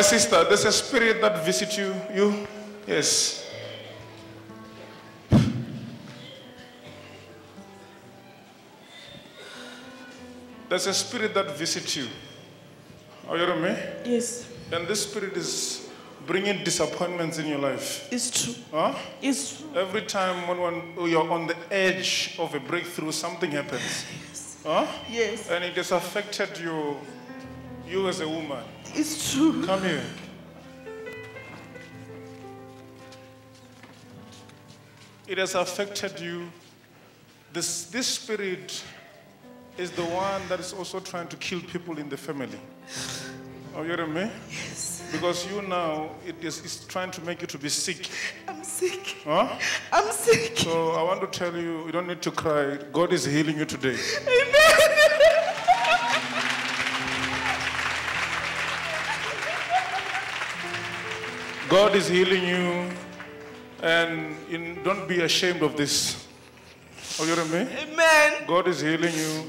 My sister, there's a spirit that visits you. You? Yes. There's a spirit that visits you. Are you with me? Yes, And this spirit is bringing disappointments in your life. it's true. Huh? It's true. Every time when, when you're on the edge of a breakthrough, something happens. Yes. Huh? Yes, And it has affected you, you as a woman. it's true. Come here. It has affected you. This, this spirit is the one that is also trying to kill people in the family. Are you hearing me? Yes, Because you now, it is it's trying to make you to be sick. I'm sick. Huh? I'm sick. So I want to tell you, you don't need to cry. God is healing you today. God is healing you, and in, don't be ashamed of this. Are you hearing me? Amen. God is healing you.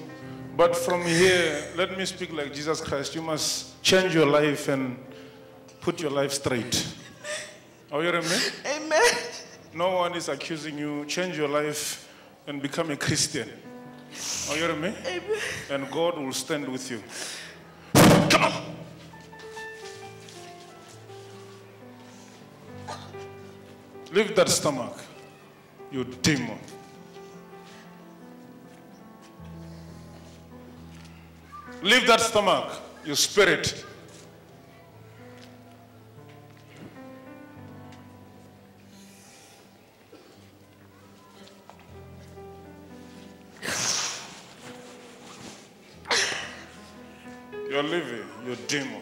But from here, let me speak like Jesus Christ. You must change your life and put your life straight. Are you hearing me? Amen. No one is accusing you. Change your life and become a Christian. Are you hearing me? Amen. And God will stand with you. Come on. Leave that stomach, you demon. Leave that stomach, you spirit. You're leaving, you demon.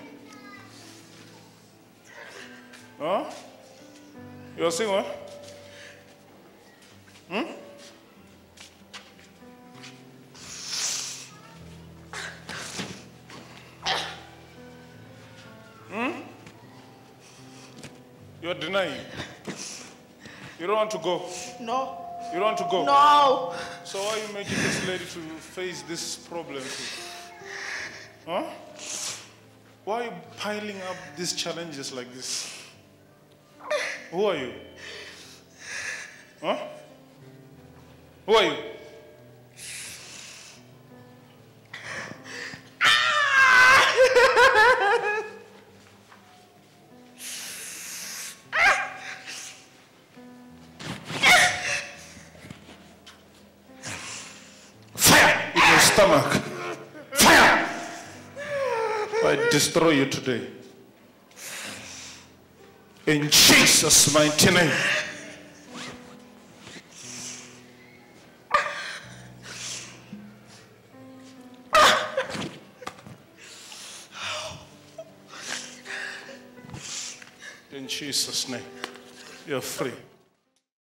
Huh? You're saying what? Hmm? Hmm? You're denying. You don't want to go. No. You don't want to go. No. So why are you making this lady to face this problem too? Huh? Why are you piling up these challenges like this? Who are you? Huh? Who are you? Fire in your stomach. Fire! I destroy you today. In Jesus' mighty name. In Jesus' name. You're free.